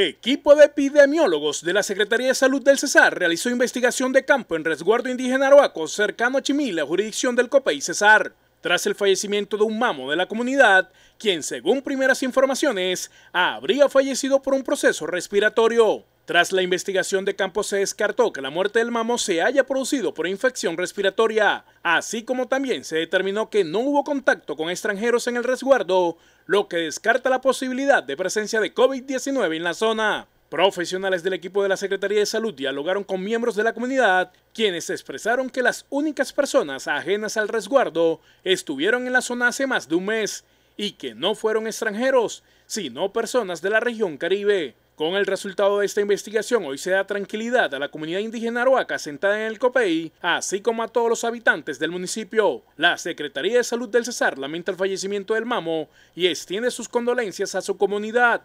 Equipo de epidemiólogos de la Secretaría de Salud del Cesar realizó investigación de campo en resguardo indígena Aroaco, cercano a Chimila, jurisdicción del COPEI Cesar, tras el fallecimiento de un mamo de la comunidad, quien según primeras informaciones habría fallecido por un proceso respiratorio. Tras la investigación de campo se descartó que la muerte del mamo se haya producido por infección respiratoria, así como también se determinó que no hubo contacto con extranjeros en el resguardo, lo que descarta la posibilidad de presencia de COVID-19 en la zona. Profesionales del equipo de la Secretaría de Salud dialogaron con miembros de la comunidad, quienes expresaron que las únicas personas ajenas al resguardo estuvieron en la zona hace más de un mes y que no fueron extranjeros, sino personas de la región Caribe. Con el resultado de esta investigación, hoy se da tranquilidad a la comunidad indígena aroaca sentada en el COPEI, así como a todos los habitantes del municipio. La Secretaría de Salud del Cesar lamenta el fallecimiento del mamo y extiende sus condolencias a su comunidad.